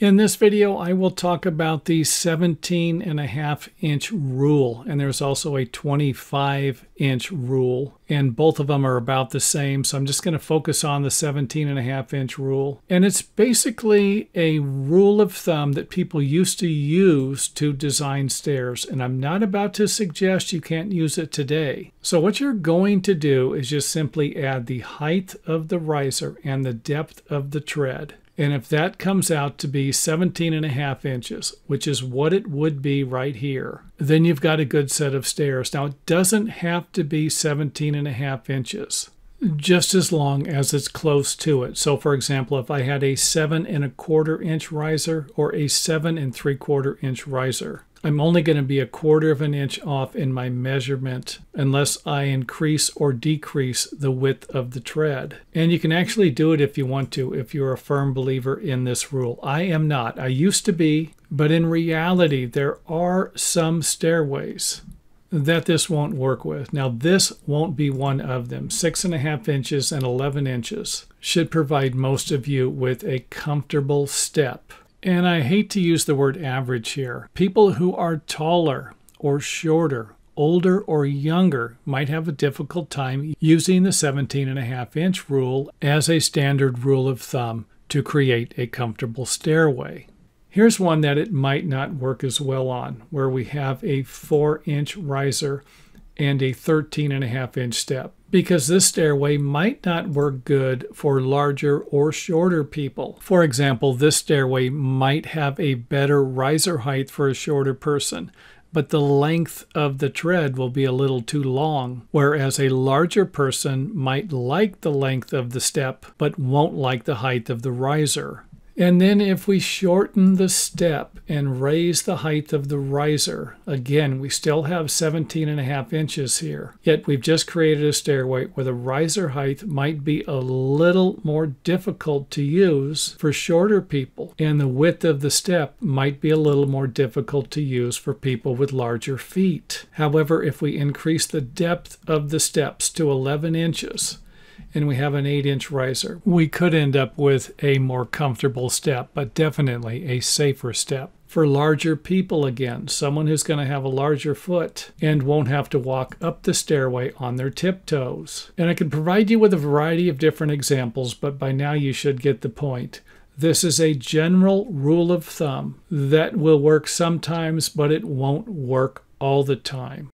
In this video, I will talk about the 17 and a half inch rule, and there's also a 25 inch rule, and both of them are about the same. So I'm just going to focus on the 17 and a half inch rule. And it's basically a rule of thumb that people used to use to design stairs, and I'm not about to suggest you can't use it today. So what you're going to do is just simply add the height of the riser and the depth of the tread. And if that comes out to be 17 and a half inches, which is what it would be right here, then you've got a good set of stairs. Now, it doesn't have to be 17 and a half inches, just as long as it's close to it. So, for example, if I had a seven and a quarter inch riser or a seven and three quarter inch riser, I'm only going to be a quarter of an inch off in my measurement unless I increase or decrease the width of the tread. And you can actually do it if you want to, if you're a firm believer in this rule. I am not. I used to be, but in reality, there are some stairways that this won't work with. Now, this won't be one of them. Six and a half inches and 11 inches should provide most of you with a comfortable step. And I hate to use the word average here. People who are taller or shorter, older or younger might have a difficult time using the 17 and a half inch rule as a standard rule of thumb to create a comfortable stairway. Here's one that it might not work as well on, where we have a 4 inch riser and a 13 and a half inch step because this stairway might not work good for larger or shorter people. For example, this stairway might have a better riser height for a shorter person, but the length of the tread will be a little too long, whereas a larger person might like the length of the step but won't like the height of the riser. And then if we shorten the step and raise the height of the riser, again, we still have 17 and a half inches here. Yet we've just created a stairway where the riser height might be a little more difficult to use for shorter people. And the width of the step might be a little more difficult to use for people with larger feet. However, if we increase the depth of the steps to 11 inches, and we have an 8 inch riser. We could end up with a more comfortable step, but definitely a safer step. For larger people again, someone who's going to have a larger foot and won't have to walk up the stairway on their tiptoes. And I can provide you with a variety of different examples, but by now you should get the point. This is a general rule of thumb that will work sometimes, but it won't work all the time.